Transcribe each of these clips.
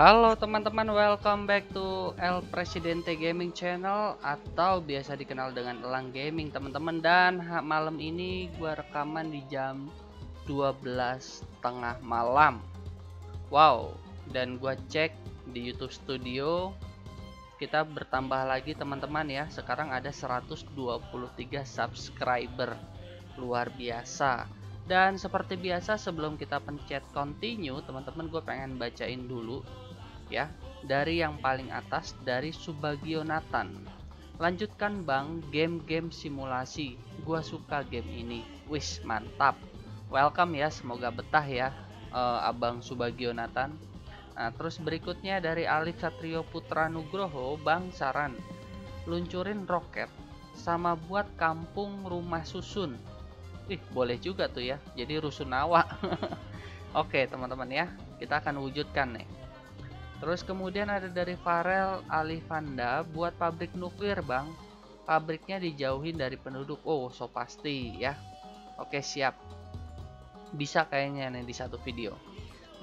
Halo teman-teman, welcome back to El Presidente Gaming Channel atau biasa dikenal dengan Elang Gaming teman-teman dan malam ini gua rekaman di jam 12 tengah malam. Wow, dan gua cek di YouTube Studio kita bertambah lagi teman-teman ya. Sekarang ada 123 subscriber. Luar biasa. Dan seperti biasa sebelum kita pencet continue, teman-teman gue pengen bacain dulu ya dari yang paling atas dari Subagio Nathan. Lanjutkan bang game-game simulasi. Gua suka game ini. Wis mantap. Welcome ya semoga betah ya uh, abang Subagio Nathan. Nah terus berikutnya dari Alif Satrio Putra Nugroho bang saran. Luncurin roket sama buat kampung rumah susun. Ih boleh juga tuh ya jadi rusunawa. Oke teman-teman ya kita akan wujudkan nih Terus kemudian ada dari Farel Alifanda buat pabrik nuklir bang. Pabriknya dijauhin dari penduduk. Oh so pasti ya. Oke siap. Bisa kayaknya nih di satu video.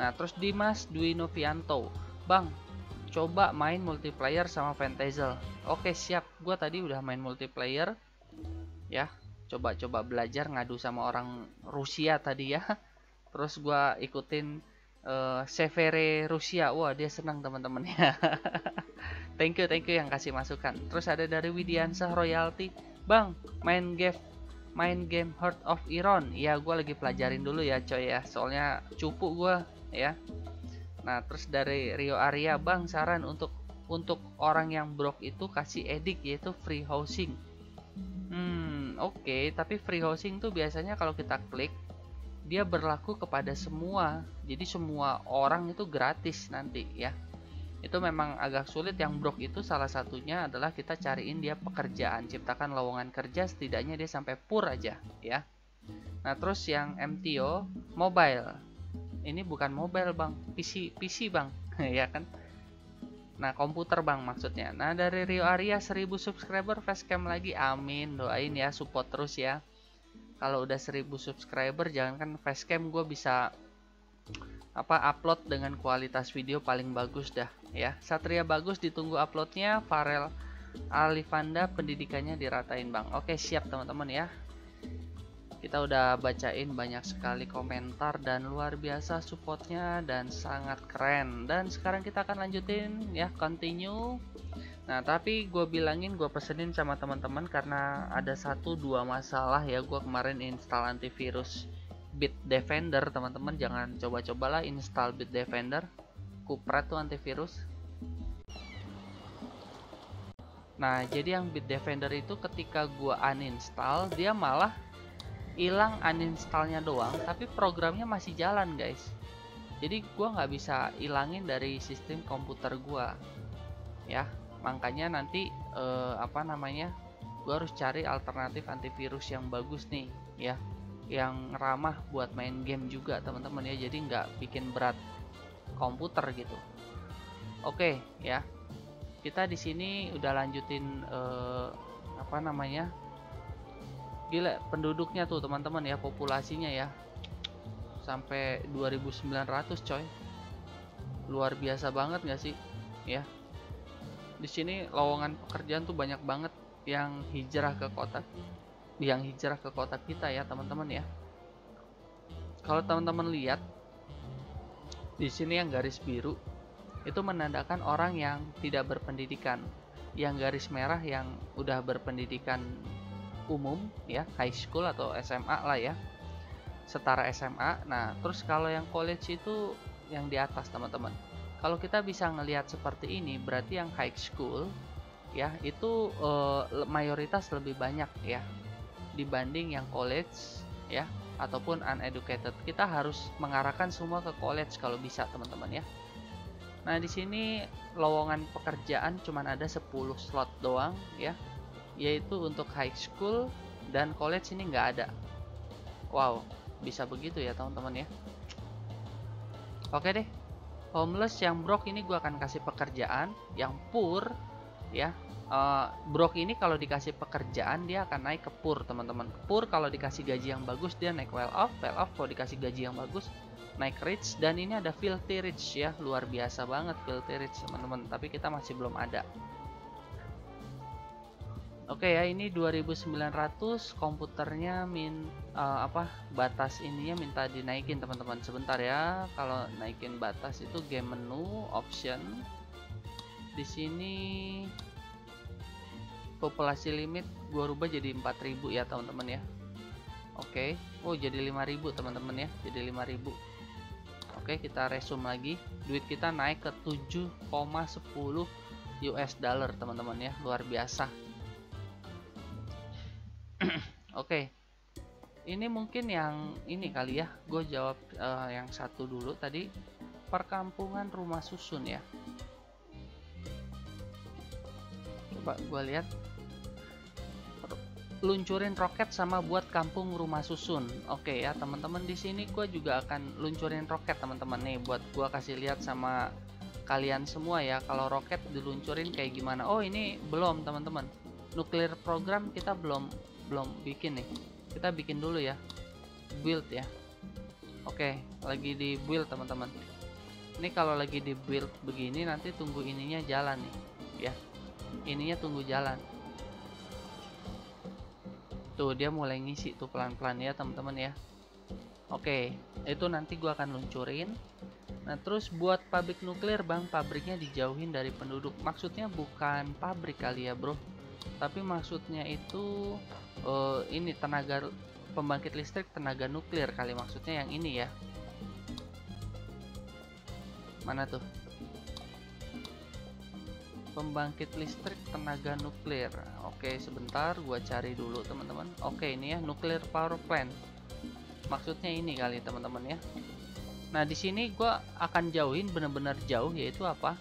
Nah terus Dimas Dwi Novianto Bang coba main multiplayer sama Fantazel. Oke siap. Gue tadi udah main multiplayer Ya. Coba-coba belajar ngadu sama orang Rusia tadi ya. Terus gue ikutin uh, Severe Rusia. Wah dia senang teman-teman ya. Thank you thank you yang kasih masukan. Terus ada dari Widiansah Royalty. Bang main game main game Heart of Iron. Ya gue lagi pelajarin dulu ya coy ya. Soalnya cupu gue ya. Nah terus dari Rio Arya bang saran untuk untuk orang yang broke itu kasih edik yaitu free housing. Hmm oke. Okay. tapi free housing tuh biasanya kalau kita klik dia berlaku kepada semua. Jadi semua orang itu gratis nanti ya. Itu memang agak sulit. Yang brok itu salah satunya adalah kita cariin dia pekerjaan. Ciptakan lowongan kerja setidaknya dia sampai pur aja ya. Nah terus yang MTO mobile. Ini bukan mobile bang. PC PC bang. Ya kan? Nah komputer bang maksudnya. Nah dari Rio Arya 1000 subscriber facecam lagi. Amin. Doain ya support terus ya kalau udah 1000 subscriber jangankan facecam gue bisa apa upload dengan kualitas video paling bagus dah ya. Satria bagus ditunggu uploadnya. Farel Alifanda pendidikannya diratain bang. Oke siap teman-teman ya. Kita udah bacain banyak sekali komentar dan luar biasa supportnya dan sangat keren. Dan sekarang kita akan lanjutin ya continue Nah tapi gue bilangin gue pesenin sama teman-teman karena ada satu dua masalah ya. Gue kemarin install antivirus Bitdefender teman-teman. Jangan coba-cobalah install Bitdefender kupret tuh antivirus. Nah jadi yang Bitdefender itu ketika gue uninstall dia malah hilang uninstallnya doang tapi programnya masih jalan guys. Jadi gue nggak bisa hilangin dari sistem komputer gue ya makanya nanti eh, apa namanya gue harus cari alternatif antivirus yang bagus nih ya. Yang ramah buat main game juga teman-teman ya. Jadi nggak bikin berat komputer gitu. Oke ya. Kita di sini udah lanjutin eh, apa namanya gila penduduknya tuh teman-teman ya populasinya ya. Sampai 2900 coy. Luar biasa banget nggak sih ya di sini lowongan pekerjaan tuh banyak banget yang hijrah ke kota yang hijrah ke kota kita ya teman-teman ya. Kalau teman-teman lihat di sini yang garis biru itu menandakan orang yang tidak berpendidikan. Yang garis merah yang udah berpendidikan umum ya high school atau SMA lah ya setara SMA nah terus kalau yang college itu yang di atas teman-teman kalau kita bisa ngelihat seperti ini berarti yang high school ya itu uh, mayoritas lebih banyak ya dibanding yang college ya ataupun uneducated. Kita harus mengarahkan semua ke college kalau bisa teman-teman ya. Nah di sini lowongan pekerjaan cuma ada 10 slot doang ya yaitu untuk high school dan college ini nggak ada. Wow bisa begitu ya teman-teman ya. Oke deh homeless yang broke ini gue akan kasih pekerjaan yang poor ya. Uh, broke ini kalau dikasih pekerjaan dia akan naik ke poor teman-teman. Poor kalau dikasih gaji yang bagus dia naik well off. Well off kalau dikasih gaji yang bagus naik rich. Dan ini ada filthy rich ya. Luar biasa banget filthy rich teman-teman. Tapi kita masih belum ada Oke ya ini 2900 komputernya min uh, apa batas ininya minta dinaikin teman-teman. Sebentar ya kalau naikin batas itu game menu option. Di sini populasi limit gua rubah jadi 4000 ya teman-teman ya. Oke oh jadi 5000 teman-teman ya jadi 5000 Oke kita resume lagi. Duit kita naik ke 7,10 US dollar teman-teman ya luar biasa Oke. Ini mungkin yang ini kali ya. Gue jawab uh, yang satu dulu tadi. Perkampungan rumah susun ya. Coba gue lihat. Luncurin roket sama buat kampung rumah susun. Oke ya teman-teman di sini gue juga akan luncurin roket teman-teman nih buat gue kasih lihat sama kalian semua ya kalau roket diluncurin kayak gimana. Oh ini belum teman-teman. Nuklir program kita belum belum bikin nih. Kita bikin dulu ya. Build ya. Oke lagi di build teman-teman. Ini kalau lagi di build begini nanti tunggu ininya jalan nih ya. Ininya tunggu jalan. Tuh dia mulai ngisi tuh pelan-pelan ya teman-teman ya. Oke itu nanti gua akan luncurin. Nah terus buat pabrik nuklir bang pabriknya dijauhin dari penduduk. Maksudnya bukan pabrik kali ya bro tapi maksudnya itu uh, ini tenaga pembangkit listrik tenaga nuklir kali maksudnya yang ini ya. Mana tuh? Pembangkit listrik tenaga nuklir. Oke sebentar gua cari dulu teman-teman. Oke ini ya nuklir power plant. Maksudnya ini kali teman-teman ya. Nah di sini gua akan jauhin benar-benar jauh yaitu apa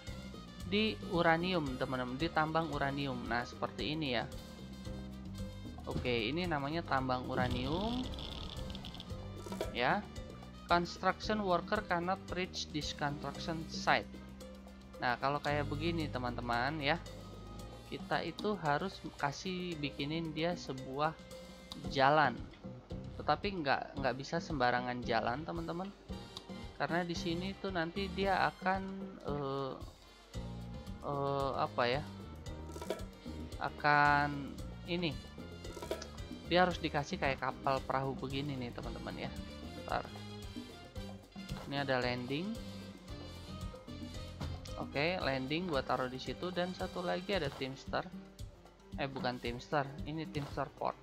di uranium teman-teman di tambang uranium nah seperti ini ya Oke, ini namanya tambang uranium. Ya. Construction worker cannot reach this construction site. Nah, kalau kayak begini teman-teman ya. Kita itu harus kasih bikinin dia sebuah jalan. Tetapi nggak nggak bisa sembarangan jalan, teman-teman. Karena di sini tuh nanti dia akan uh, uh, apa ya? Akan ini. Dia harus dikasih kayak kapal perahu begini nih teman-teman ya. Bentar. ini ada landing. Oke okay, landing gua taruh di situ dan satu lagi ada Teamster. Eh bukan Teamster ini Teamster port.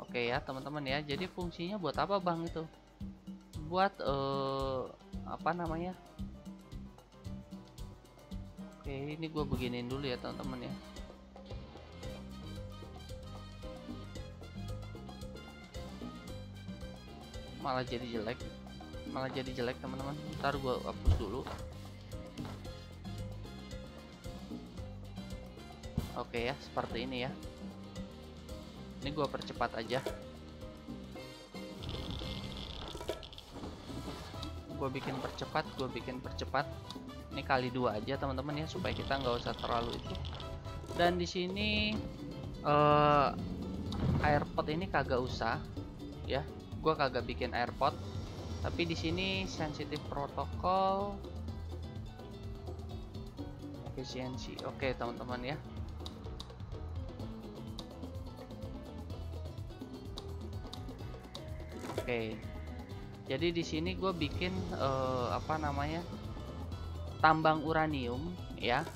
Oke okay, ya teman-teman ya. Jadi fungsinya buat apa bang itu? Buat uh, apa namanya oke ini gue beginin dulu ya teman-teman ya. Malah jadi jelek. Malah jadi jelek teman-teman. Ntar gua hapus dulu. Oke ya seperti ini ya. Ini gua percepat aja. Gua bikin percepat gua bikin percepat ini kali dua aja teman-teman ya supaya kita nggak usah terlalu itu. Dan di sini uh, airport ini kagak usah ya. Gue kagak bikin airport tapi di sini sensitif protokol. Efisiensi. Oke okay, teman-teman ya. Oke. Okay. jadi di sini gue bikin uh, apa namanya tambang uranium ya.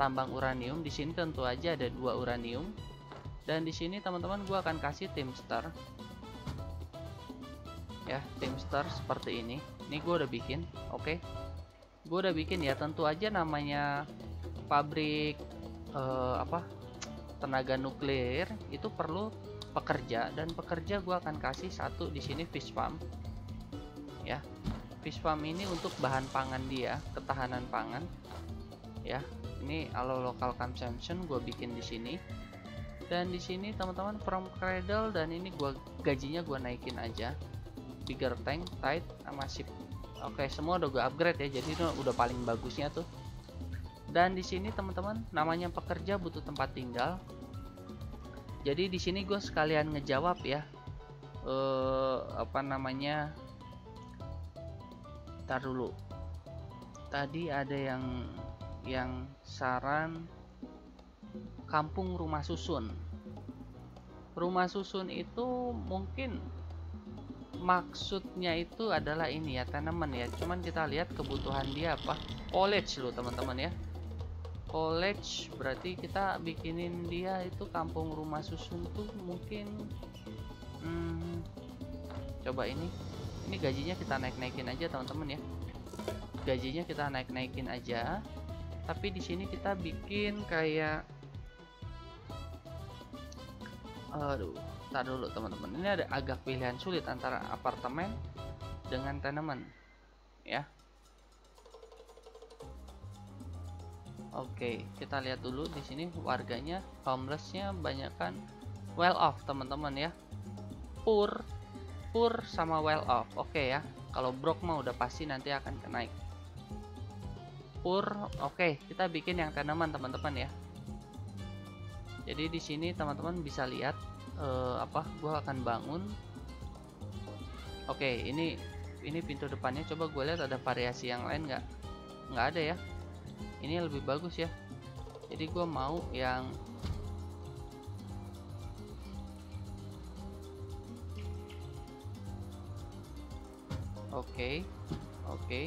Tambang uranium di sini tentu aja ada dua uranium. Dan di sini teman-teman gue akan kasih timster. Ya Teamster seperti ini. Ini gue udah bikin oke. Okay. gue udah bikin ya tentu aja namanya pabrik uh, apa tenaga nuklir itu perlu pekerja. Dan pekerja gue akan kasih satu di sini fish farm ya fish farm ini untuk bahan pangan dia ketahanan pangan. Ya ini kalau local consumption gue bikin di sini. Dan di sini teman-teman from cradle dan ini gua gajinya gue naikin aja. Bigger tank tight sama ship. Oke semua udah gue upgrade ya jadi itu udah paling bagusnya tuh. Dan di sini teman-teman namanya pekerja butuh tempat tinggal. Jadi di sini gue sekalian ngejawab ya eh apa namanya tar dulu. Tadi ada yang yang saran kampung rumah susun. Rumah susun itu mungkin maksudnya itu adalah ini ya tanaman ya. Cuman kita lihat kebutuhan dia apa. College loh teman-teman ya. College berarti kita bikinin dia itu kampung rumah susun tuh mungkin hmm, coba ini ini gajinya kita naik-naikin aja teman-teman ya gajinya kita naik-naikin aja tapi di sini kita bikin kayak aduh Ntar dulu teman-teman. Ini ada agak pilihan sulit antara apartemen dengan tenement, ya. Oke, kita lihat dulu di sini warganya homelessnya banyak kan well off teman-teman ya. Poor, poor sama well off. Oke ya. Kalau broke mah udah pasti nanti akan naik. Poor, oke kita bikin yang tenement teman-teman ya. Jadi di sini teman-teman bisa lihat uh, apa gua akan bangun oke okay, ini ini pintu depannya coba gue lihat ada variasi yang lain nggak nggak ada ya ini lebih bagus ya jadi gue mau yang oke okay, oke. Okay.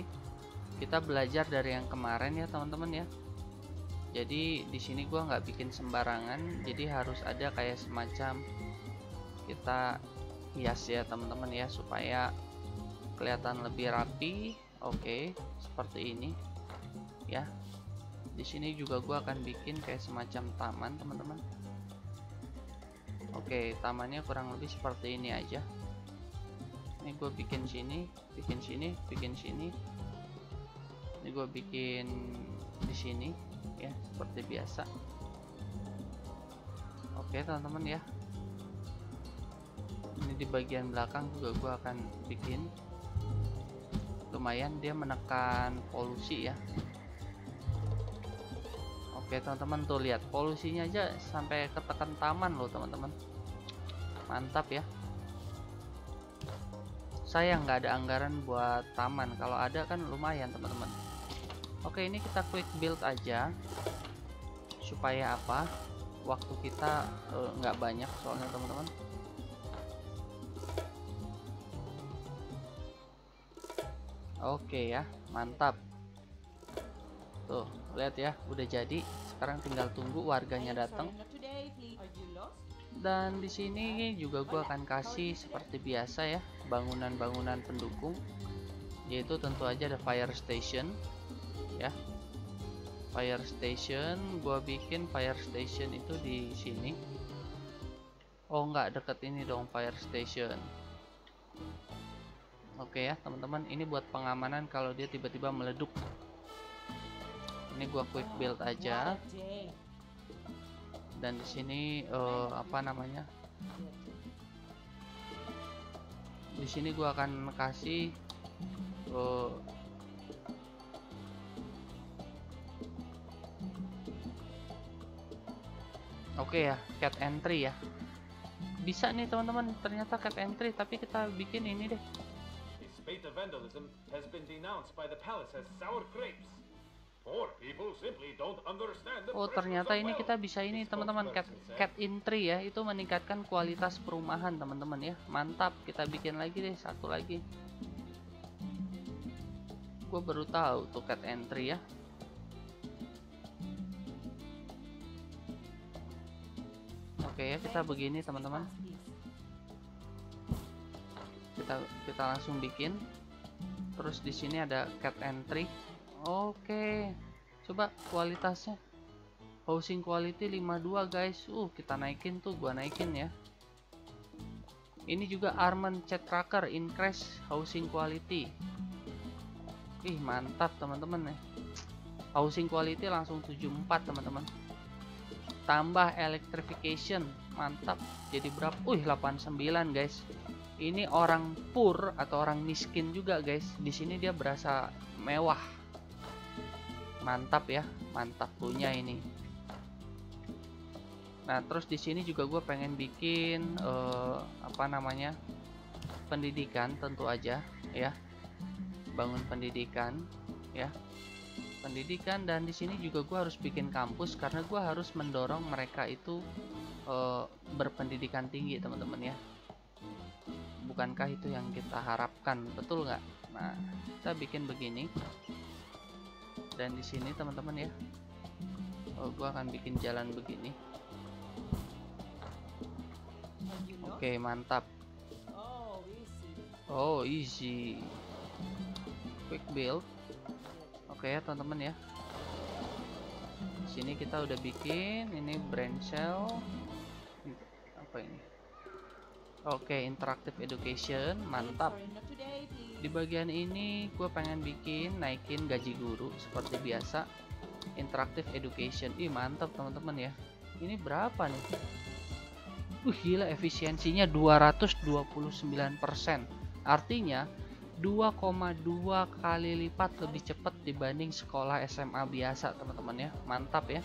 kita belajar dari yang kemarin ya teman-teman ya. Jadi di sini gua nggak bikin sembarangan jadi harus ada kayak semacam kita hias ya teman-teman ya supaya kelihatan lebih rapi. Oke okay, seperti ini ya. Di sini juga gua akan bikin kayak semacam taman teman-teman. Oke okay, tamannya kurang lebih seperti ini aja ini gue bikin sini bikin sini bikin sini. Ini gue bikin di sini ya seperti biasa. Oke teman-teman ya. Ini di bagian belakang juga gue akan bikin. Lumayan dia menekan polusi ya. Oke teman-teman tuh lihat polusinya aja sampai ketekan taman loh teman-teman. Mantap ya saya nggak ada anggaran buat taman. Kalau ada kan lumayan teman-teman. Oke ini kita quick build aja. Supaya apa? Waktu kita eh, nggak uh, banyak soalnya teman-teman. Oke ya mantap. Tuh lihat ya udah jadi. Sekarang tinggal tunggu warganya datang dan di sini juga gua akan kasih seperti biasa ya bangunan-bangunan pendukung. Yaitu tentu aja ada fire station ya. Fire station gua bikin fire station itu di sini. Oh enggak deket ini dong fire station. Oke ya teman-teman ini buat pengamanan kalau dia tiba-tiba meleduk. Ini gua quick build aja dan di sini uh, apa namanya di sini gua akan kasih uh, Oke ya, cat entry ya. Bisa nih teman-teman, ternyata cat entry tapi kita bikin ini deh. Oh ternyata ini kita bisa ini teman-teman. Cat cat entry ya itu meningkatkan kualitas perumahan teman-teman ya. Mantap kita bikin lagi deh satu lagi. Gue baru tahu tuh cat entry ya. Oke ya kita begini teman-teman. Kita kita langsung bikin. Terus di sini ada cat entry oke. Coba kualitasnya. Housing quality 52 guys. Uh kita naikin tuh gua naikin ya. Ini juga Arman Chat Tracker increase housing quality. Ih mantap teman-teman nih housing quality langsung 74 teman-teman. Tambah electrification. Mantap. Jadi berapa? Uh 89 guys. Ini orang poor atau orang miskin juga guys. Di sini dia berasa mewah mantap ya mantap punya ini. Nah terus di sini juga gue pengen bikin uh, apa namanya pendidikan tentu aja ya. Bangun pendidikan ya. Pendidikan dan di sini juga gue harus bikin kampus karena gue harus mendorong mereka itu uh, berpendidikan tinggi teman-teman ya. Bukankah itu yang kita harapkan betul nggak? Nah kita bikin begini dan di sini teman-teman ya. Oh, gue akan bikin jalan begini. Oke okay, mantap. Oh easy. Quick build. Oke ya teman-teman ya. Sini kita udah bikin ini brand shell. Apa ini? Oke interactive education. Mantap di bagian ini gue pengen bikin naikin gaji guru seperti biasa. Interactive education. Ih mantap teman-teman ya. Ini berapa nih? Uh gila efisiensinya 229% artinya 2,2 kali lipat lebih cepat dibanding sekolah SMA biasa teman-teman ya. Mantap ya.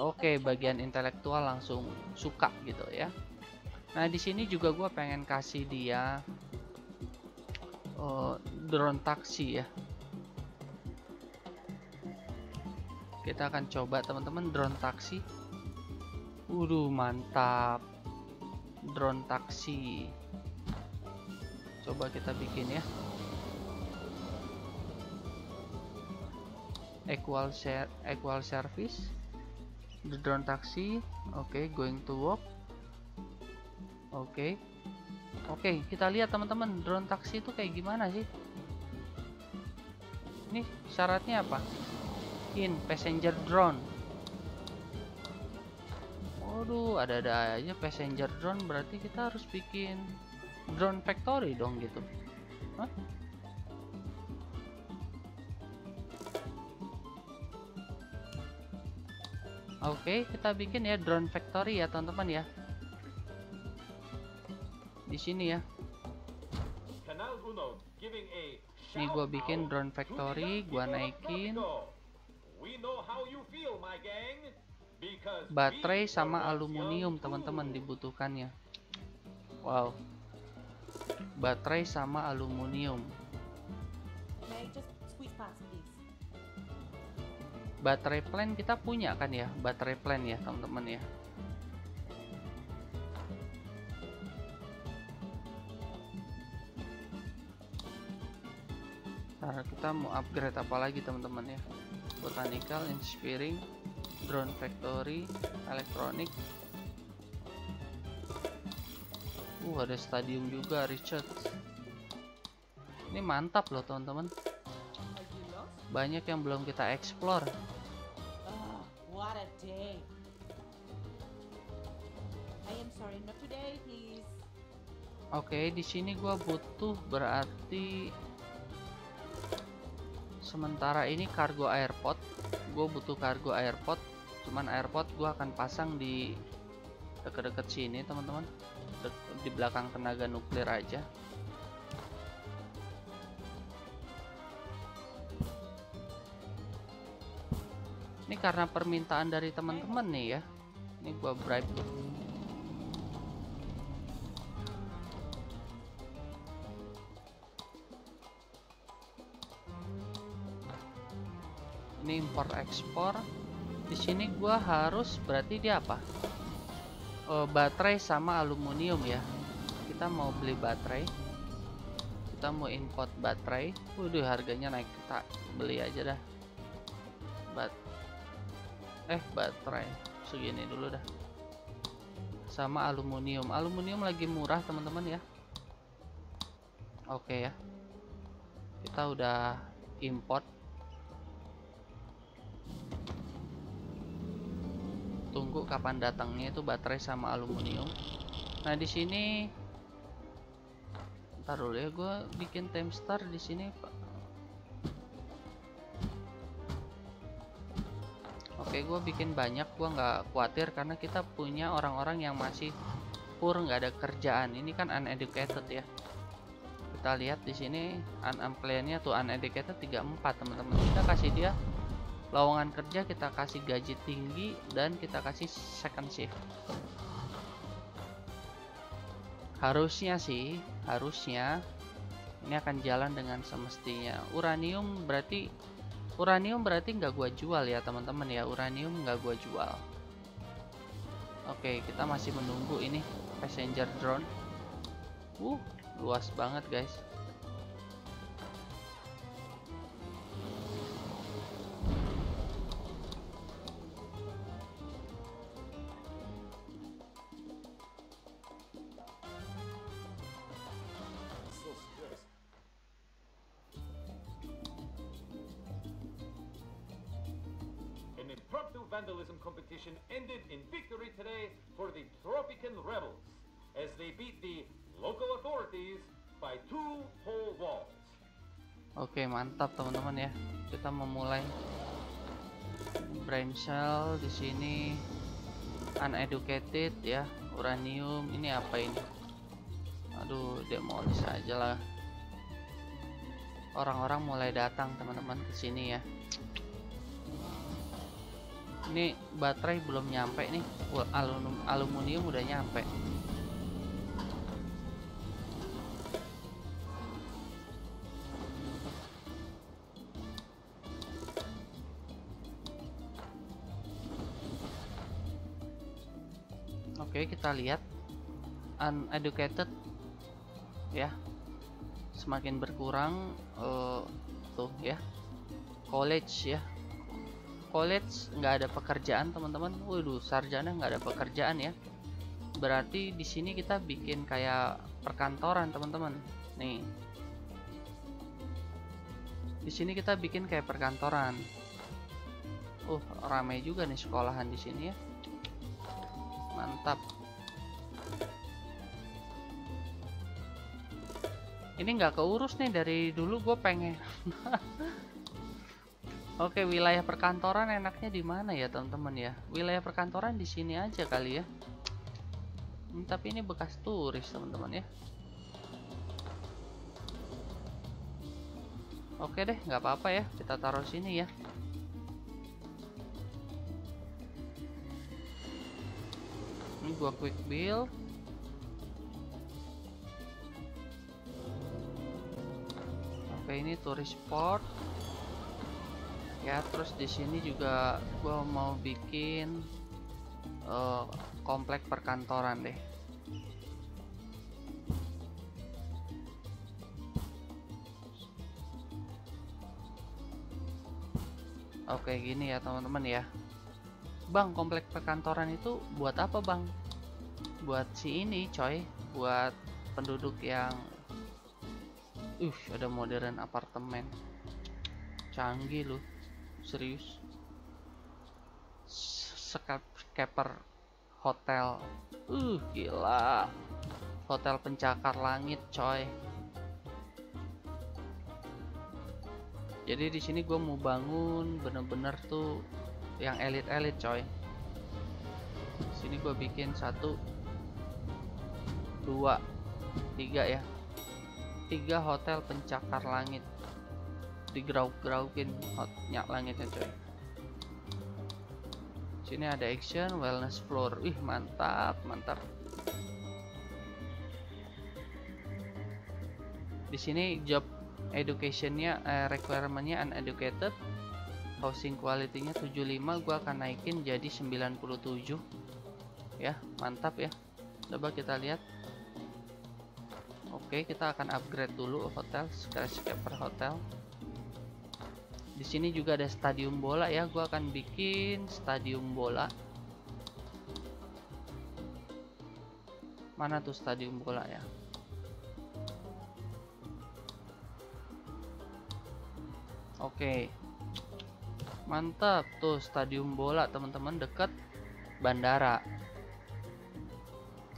Oke bagian intelektual langsung suka gitu ya Nah di sini juga gue pengen kasih dia uh, drone taksi ya. Kita akan coba teman-teman drone taksi. Waduh mantap. Drone taksi. Coba kita bikin ya. Equal share equal service. The drone taxi oke okay, going to work oke okay. oke okay, kita lihat teman-teman drone taxi itu kayak gimana sih ini syaratnya apa in passenger drone waduh ada-ada aja passenger drone berarti kita harus bikin drone factory dong gitu Hah? Oke, kita bikin ya drone factory ya, teman-teman ya. Di sini ya. Ini gua bikin drone factory, gua naikin. Baterai sama aluminium, teman-teman dibutuhkannya. Wow. Baterai sama aluminium. Baterai plan kita punya kan ya? Baterai plan ya teman-teman ya Nah, kita mau upgrade apa lagi teman-teman ya botanical inspiring drone factory electronic Uh, ada stadium juga, Richard. Ini mantap loh, teman-teman. Banyak yang belum kita explore. Oke, okay, di sini gua butuh berarti sementara ini kargo airport. Gue butuh kargo airport. Cuman airport gua akan pasang di dekat-dekat sini, teman-teman di belakang tenaga nuklir aja ini karena permintaan dari teman-teman nih ya ini gua bribe ini impor ekspor di sini gua harus berarti dia apa? Uh, baterai sama aluminium ya. Kita mau beli baterai. Kita mau import baterai. Waduh harganya naik. Kita beli aja dah. Bat eh baterai. Segini dulu dah. Sama aluminium. Aluminium lagi murah teman-teman ya. Oke ya. Kita udah import kapan datangnya itu baterai sama aluminium. Nah di sini ntar dulu ya gue bikin time star di sini oke gue bikin banyak gue nggak khawatir karena kita punya orang-orang yang masih pur nggak ada kerjaan. Ini kan uneducated ya. Kita lihat di sini unemployednya tuh uneducated 34 teman-teman. Kita kasih dia lowongan kerja kita kasih gaji tinggi dan kita kasih second shift. Harusnya sih harusnya ini akan jalan dengan semestinya. Uranium berarti uranium berarti nggak gua jual ya teman-teman ya. Uranium nggak gua jual. Oke kita masih menunggu ini passenger drone. Uh luas banget guys mantap teman-teman ya. Kita memulai brain cell di sini uneducated ya, uranium. Ini apa ini? Aduh, demolis aja lah. Orang-orang mulai datang teman-teman ke sini ya ini baterai belum nyampe nih aluminium, aluminium udah nyampe Oke kita lihat. Uneducated. Ya. Semakin berkurang uh, tuh ya. College ya. College nggak ada pekerjaan teman-teman. Waduh sarjana nggak ada pekerjaan ya. Berarti di sini kita bikin kayak perkantoran teman-teman. Nih. Di sini kita bikin kayak perkantoran. Uh ramai juga nih sekolahan di sini ya mantap ini nggak keurus nih dari dulu gue pengen Oke, wilayah perkantoran enaknya di mana ya, teman-teman ya? Wilayah perkantoran di sini aja kali ya. Hmm, tapi ini bekas turis, teman-teman ya. Oke deh, nggak apa-apa ya. Kita taruh sini ya. Gua quick build. Oke, ini turis port ya terus di sini juga gue mau bikin uh, komplek perkantoran deh. Oke gini ya teman-teman ya. Bang komplek perkantoran itu buat apa bang buat si ini coy. Buat penduduk yang uh ada modern apartemen. Canggih loh serius. Scaper hotel. Uh gila. Hotel pencakar langit coy. Jadi di sini gue mau bangun bener-bener tuh yang elit-elit coy. Sini gue bikin satu dua tiga ya. Tiga hotel pencakar langit. Digrauk-graukin hotnya langitnya coy sini ada action wellness floor. Ih mantap mantap. Di sini job educationnya eh, requirementnya uneducated. Housing quality-nya 75 gua akan naikin jadi 97 ya mantap ya. Coba kita lihat oke kita akan upgrade dulu hotel skyscraper hotel. Di sini juga ada stadium bola ya gua akan bikin stadium bola. Mana tuh stadium bola ya? Oke. Mantap tuh stadium bola teman-teman deket bandara.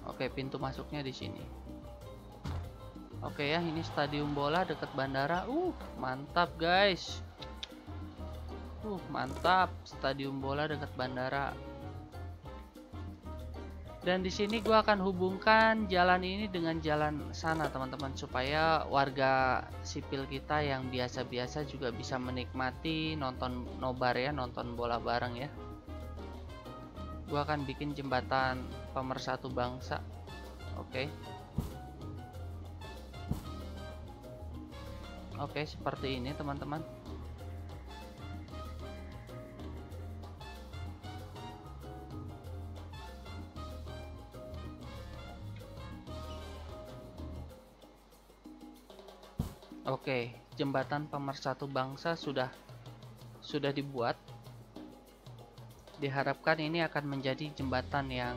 Oke pintu masuknya di sini oke ya ini stadium bola deket bandara uh mantap guys Uh, mantap. Stadium bola dekat bandara. Dan di sini gue akan hubungkan jalan ini dengan jalan sana, teman-teman, supaya warga sipil kita yang biasa-biasa juga bisa menikmati nonton nobar ya, nonton bola bareng ya. Gue akan bikin jembatan pemersatu bangsa. Oke. Oke, seperti ini teman-teman. Oke, jembatan pemersatu bangsa sudah sudah dibuat. Diharapkan ini akan menjadi jembatan yang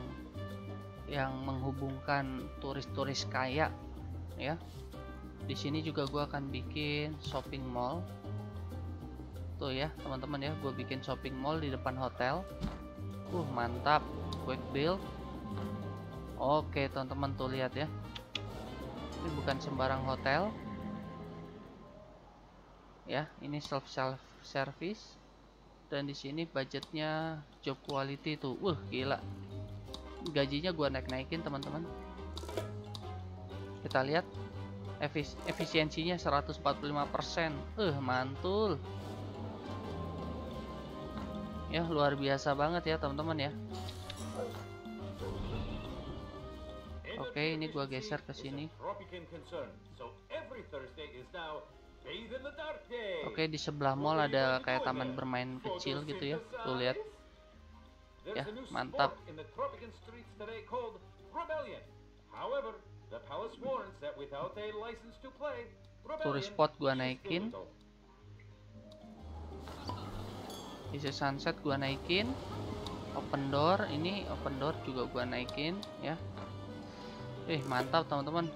yang menghubungkan turis-turis kaya ya. Di sini juga gua akan bikin shopping mall. Tuh ya, teman-teman ya, gue bikin shopping mall di depan hotel. Uh, mantap. Quick build. Oke, teman-teman tuh lihat ya. Ini bukan sembarang hotel ya ini self self service dan di sini budgetnya job quality tuh wah gila gajinya gua naik naikin teman-teman kita lihat efis efisiensinya 145% eh mantul. Ya luar biasa banget ya teman-teman ya. Oke ini gua geser ke sini. Oke di sebelah mall ada kayak taman bermain kecil gitu ya. Tuh lihat. Ya mantap Turis spot gua naikin. Isi sunset gua naikin. Open door ini open door juga gua naikin ya. Eh mantap teman-teman.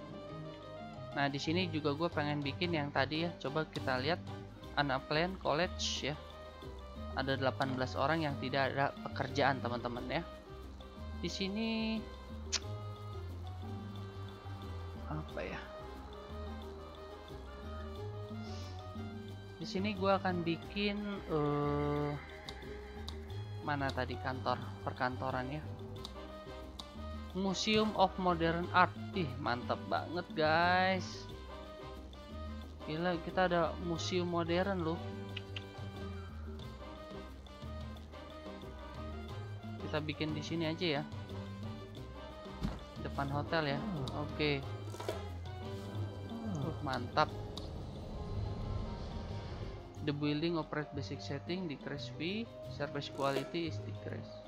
Nah, di sini juga gue pengen bikin yang tadi ya. Coba kita lihat. Plan College ya. Ada 18 orang yang tidak ada pekerjaan, teman-teman ya. Di sini apa ya? Di sini gue akan bikin uh, mana tadi kantor perkantoran ya? Museum of Modern Art. Ih mantap banget guys. Gila kita ada museum modern loh. Kita bikin di sini aja ya. Depan hotel ya. Oke. okay. Mantap. The building operate basic setting decrease fee service quality is decrease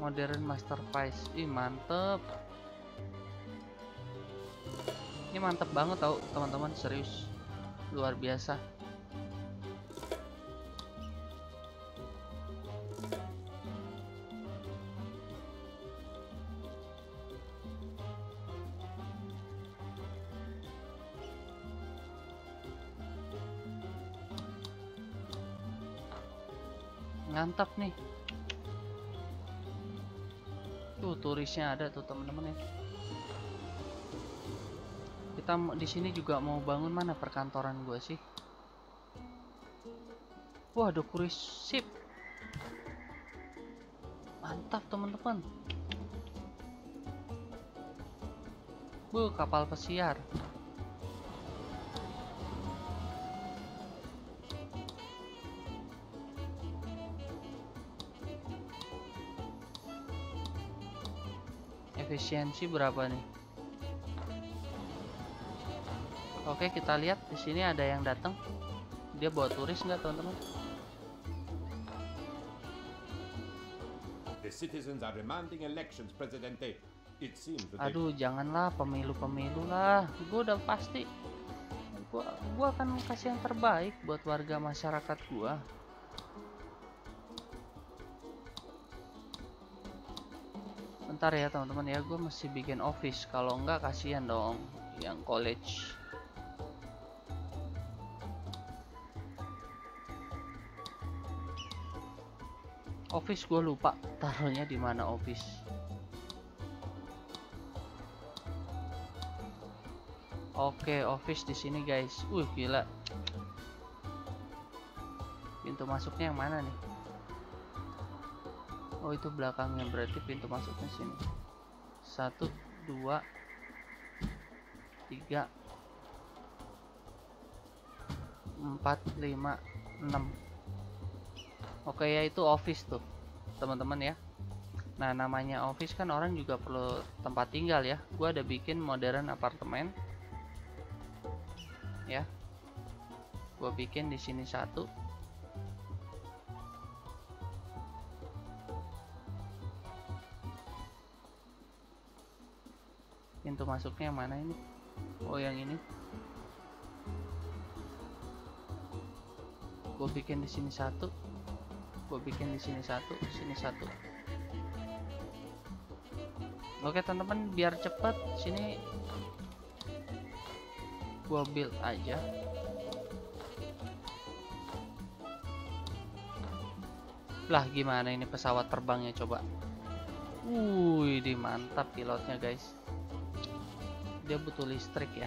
modern masterpiece. Ih mantep. Ini mantep banget tau teman-teman. Serius. Luar biasa mantap nih Tuh turisnya ada tuh teman-teman ya. Kita di sini juga mau bangun mana perkantoran gue sih? Wah, ada kuris sip. Mantap teman-teman. Bu, kapal pesiar. Efisiensi berapa nih? Oke kita lihat. Di sini ada yang datang. Dia bawa turis nggak teman-teman? Aduh, janganlah pemilu-pemilu lah. Gue udah pasti, gue gua akan kasih yang terbaik buat warga masyarakat gue. Bentar ya teman-teman ya gue masih bikin office kalau enggak kasihan dong yang college office gue lupa taruhnya di mana office Oke, office di sini guys. Uh, gila. Pintu masuknya yang mana nih? Oh itu belakangnya berarti pintu masuknya sini satu dua tiga empat lima enam oke ya itu office tuh teman-teman ya Nah, namanya office kan orang juga perlu tempat tinggal ya. Gua ada bikin modern apartemen. Ya. Gua bikin di sini satu. Masuknya mana ini? Oh, yang ini. Gue bikin di sini satu. Gue bikin di sini satu, sini satu. Oke teman-teman, biar cepet sini gua build aja. Lah gimana ini pesawat terbangnya coba? Wih, di mantap pilotnya guys. Dia butuh listrik ya.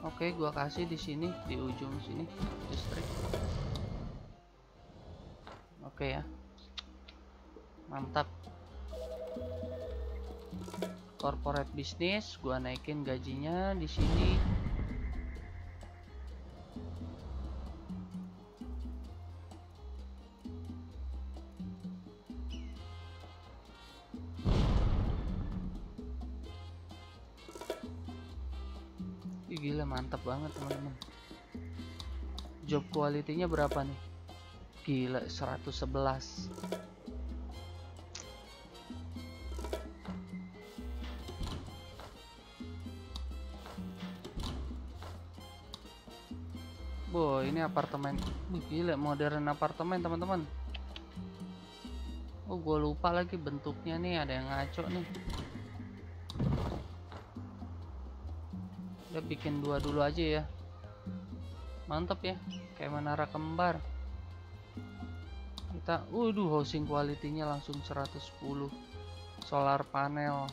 Oke, gua kasih di sini di ujung sini listrik. Oke ya. Mantap. Corporate bisnis, gua naikin gajinya di sini. Quality-nya berapa nih gila 111 Boh, ini apartemen. Wih, gila, modern apartemen, teman-teman. Oh, gue lupa lagi bentuknya nih, ada yang ngaco nih. Udah bikin dua dulu aja ya. Mantap ya, kayak menara kembar. Kita, waduh, housing quality-nya langsung 110. Solar panel.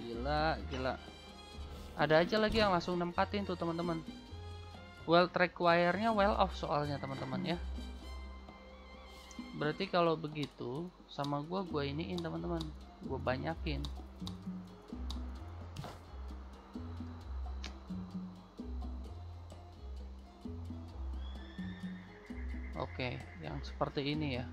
Gila, gila. Ada aja lagi yang langsung nempatin tuh, teman-teman well track wire-nya well off soalnya teman-teman ya berarti kalau begitu sama gua gua iniin teman-teman gua banyakin oke yang seperti ini ya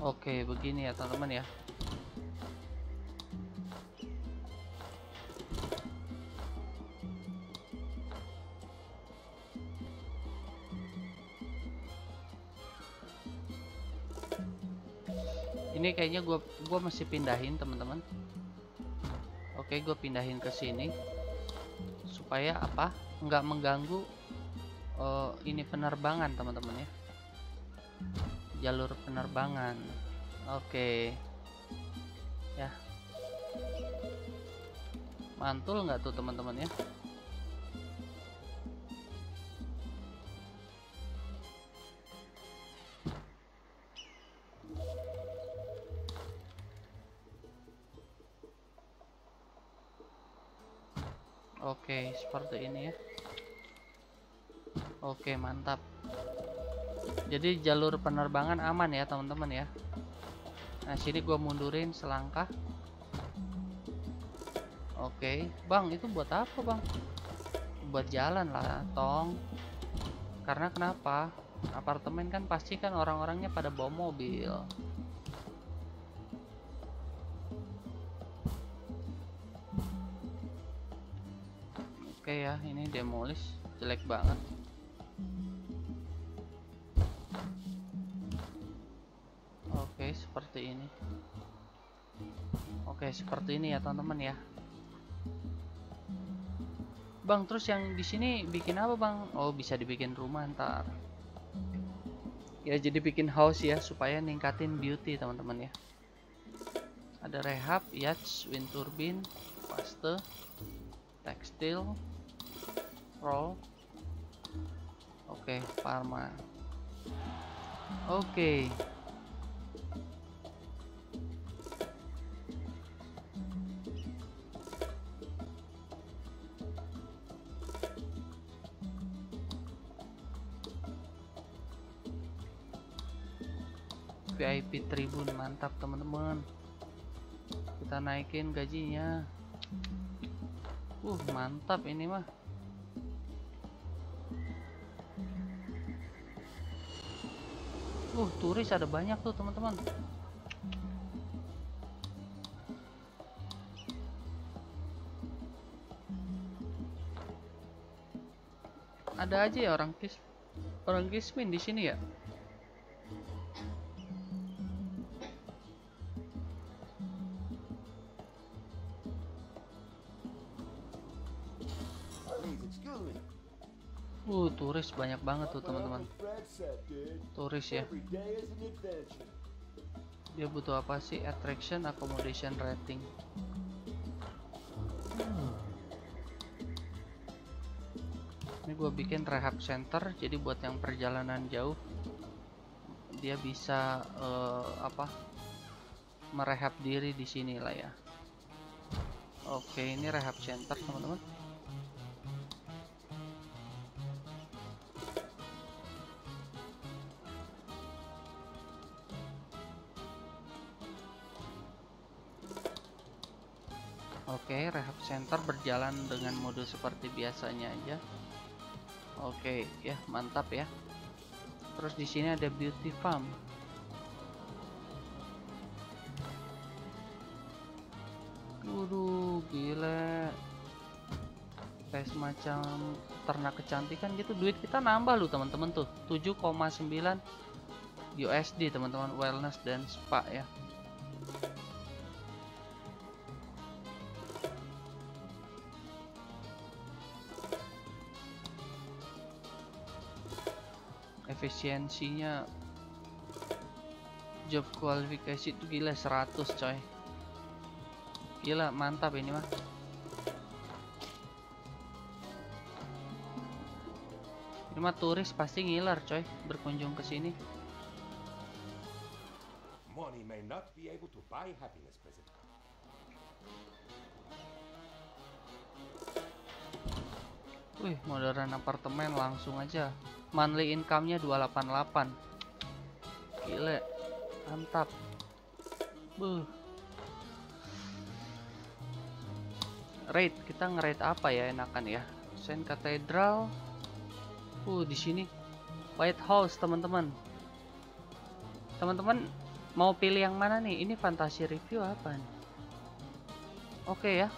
Oke, begini ya teman-teman ya. Kayaknya gua gua masih pindahin teman-teman. Oke, gue pindahin ke sini. Supaya apa? Nggak mengganggu uh, ini penerbangan teman-teman ya. Jalur penerbangan. Oke. Ya. Mantul nggak tuh teman-teman ya Oke, seperti ini ya. Oke, mantap. Jadi jalur penerbangan aman ya teman-teman ya. Nah sini gua mundurin selangkah. Oke bang itu buat apa bang? Buat jalan lah tong. Karena kenapa? Apartemen kan pasti kan orang-orangnya pada bawa mobil oke ya ini demolish jelek banget Oke, seperti ini. Oke, seperti ini ya, teman-teman ya. Bang, terus yang di sini bikin apa, Bang? Oh, bisa dibikin rumah ntar. Ya, jadi bikin house ya supaya ningkatin beauty, teman-teman ya. Ada rehab, yacht, wind turbine, paste, tekstil, roll. Oke, Parma. Oke. VIP Tribun mantap teman-teman kita naikin gajinya uh mantap ini mah uh turis ada banyak tuh teman-teman. Ada aja ya orang kis orang kismin di sini ya? Uh turis banyak banget tuh teman-teman Turis ya. Dia butuh apa sih? Attraction accommodation rating. Ini gue bikin rehab center jadi buat yang perjalanan jauh dia bisa eh, apa merehab diri di sini lah ya. Oke ini rehab center teman-teman Oke, rehab center berjalan dengan mode seperti biasanya aja. Oke, ya mantap ya. Terus di sini ada beauty farm. Waduh, gila. Kayak semacam ternak kecantikan gitu. Duit kita nambah loh teman-teman tuh. 7,9 USD teman-teman wellness dan spa ya. Efisiensinya job kualifikasi itu gila 100 coy gila mantap ini mah ini mah turis pasti ngiler coy berkunjung ke sini Money may not be able to buy happiness, President. Wih, modern apartemen langsung aja. Monthly income-nya 288. Gile. Mantap. Buh. Rate, kita nge-rate apa ya enakan ya? Saint Cathedral. Uh, di sini White House, teman-teman. Teman-teman mau pilih yang mana nih? Ini fantasi review apa nih? Oke ya.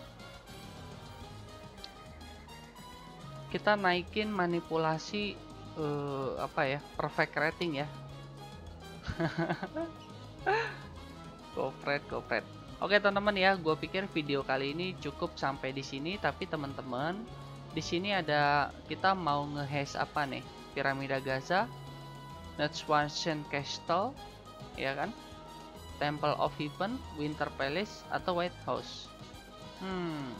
kita naikin manipulasi eh, apa ya perfect rating ya Gopret, Gopret. Oke teman-teman ya, gue pikir video kali ini cukup sampai di sini. Tapi teman-teman, di sini ada kita mau ngehash apa nih? Piramida Gaza, Neuschwanstein Castle, ya kan? Temple of Heaven, Winter Palace, atau White House. Hmm,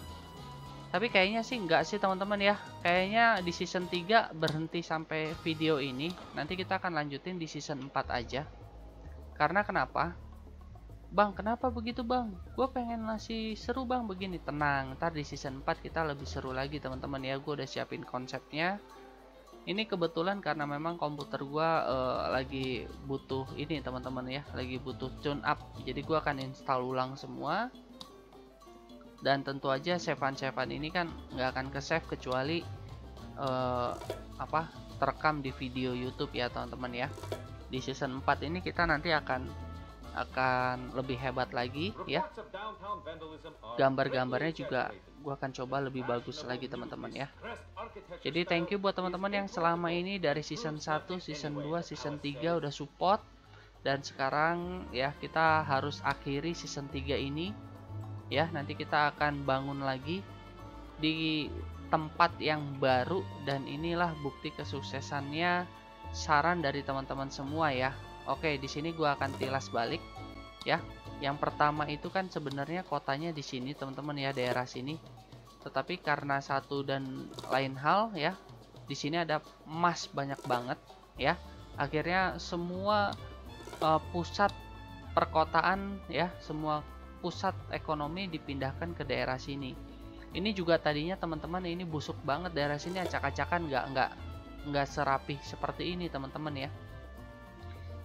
tapi kayaknya sih enggak sih teman-teman ya. Kayaknya di season 3 berhenti sampai video ini. Nanti kita akan lanjutin di season 4 aja. Karena kenapa? Bang kenapa begitu bang? Gue pengen ngasih seru bang. Begini tenang. Ntar di season 4 kita lebih seru lagi teman-teman ya. Gue udah siapin konsepnya. Ini kebetulan karena memang komputer gue uh, lagi butuh ini teman-teman ya. Lagi butuh tune up. Jadi gue akan install ulang semua dan tentu aja save-an ini kan nggak akan ke save kecuali uh, apa terekam di video YouTube ya teman-teman ya. Di season 4 ini kita nanti akan akan lebih hebat lagi ya. Gambar-gambarnya juga gua akan coba lebih bagus lagi teman-teman ya. Jadi thank you buat teman-teman yang selama ini dari season 1, season 2, season 3 udah support. Dan sekarang ya kita harus akhiri season 3 ini ya nanti kita akan bangun lagi di tempat yang baru dan inilah bukti kesuksesannya saran dari teman-teman semua ya. Oke di sini gua akan tilas balik ya. Yang pertama itu kan sebenarnya kotanya di sini teman-teman ya daerah sini. Tetapi karena satu dan lain hal ya di sini ada emas banyak banget ya. Akhirnya semua uh, pusat perkotaan ya semua pusat ekonomi dipindahkan ke daerah sini. Ini juga tadinya teman-teman ini busuk banget daerah sini acak-acakan nggak nggak nggak serapih seperti ini teman-teman ya.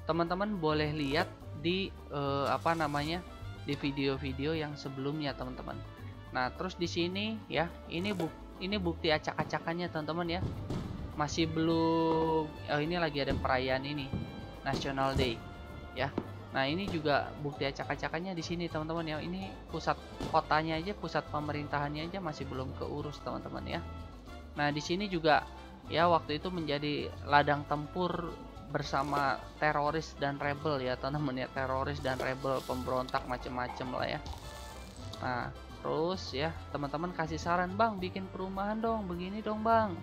Teman-teman boleh lihat di eh, apa namanya di video-video yang sebelumnya teman-teman nah terus di sini ya ini buk ini bukti acak-acakannya teman-teman ya masih belum oh ini lagi ada perayaan ini National Day ya nah ini juga bukti acak-acakannya di sini teman-teman ya. Ini pusat kotanya aja pusat pemerintahannya aja masih belum keurus teman-teman ya. Nah di sini juga ya waktu itu menjadi ladang tempur bersama teroris dan rebel ya teman-teman ya. Teroris dan rebel pemberontak macem-macem lah ya. Nah terus ya teman-teman kasih saran bang bikin perumahan dong begini dong bang.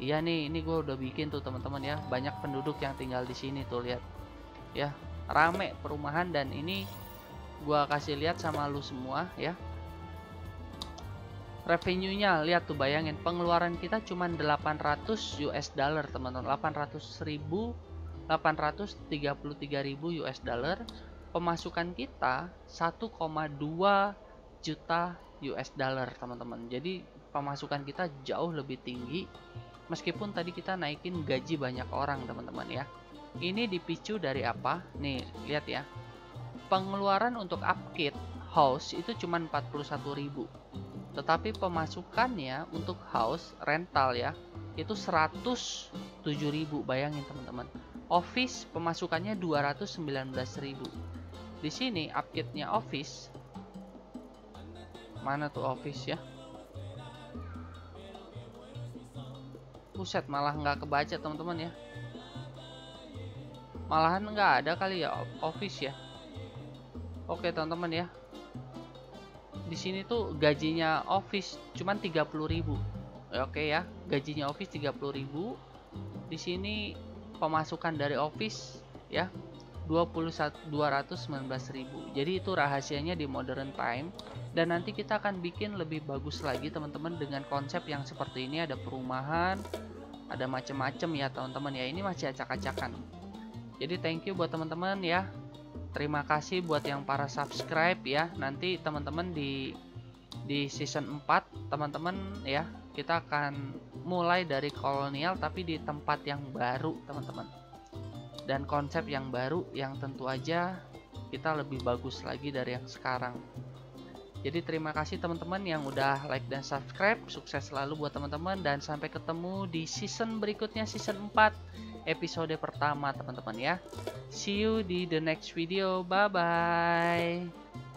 Iya nih ini gue udah bikin tuh teman-teman ya. Banyak penduduk yang tinggal di sini tuh lihat. Ya rame perumahan dan ini gua kasih lihat sama lu semua ya. Revenue-nya lihat tuh bayangin. Pengeluaran kita cuma 800 US dollar teman-teman. 800 ribu 833 ribu US dollar. Pemasukan kita 1,2 juta US dollar teman-teman. Jadi pemasukan kita jauh lebih tinggi. Meskipun tadi kita naikin gaji banyak orang teman-teman ya ini dipicu dari apa? Nih lihat ya. Pengeluaran untuk upgrade house itu cuma 41.000 tetapi pemasukannya untuk house rental ya itu 107.000 bayangin teman-teman. Office pemasukannya 219.000 di sini upgrade-nya office. Mana tuh office ya? Buset malah nggak kebaca teman-teman ya malahan nggak ada kali ya office ya? Oke teman-teman ya. Di sini tuh gajinya office cuman 30.000 oke ya gajinya office 30.000 di sini pemasukan dari office ya 21 219.000 jadi itu rahasianya di modern time. Dan nanti kita akan bikin lebih bagus lagi teman-teman dengan konsep yang seperti ini. Ada perumahan ada macam-macam ya teman-teman ya. Ini masih acak-acakan jadi thank you buat teman-teman ya. Terima kasih buat yang para subscribe ya. Nanti teman-teman di di season 4 teman-teman ya kita akan mulai dari kolonial tapi di tempat yang baru teman-teman. Dan konsep yang baru yang tentu aja kita lebih bagus lagi dari yang sekarang. Jadi terima kasih teman-teman yang udah like dan subscribe. Sukses selalu buat teman-teman dan sampai ketemu di season berikutnya season 4 episode pertama teman-teman ya. See you di the next video. Bye bye.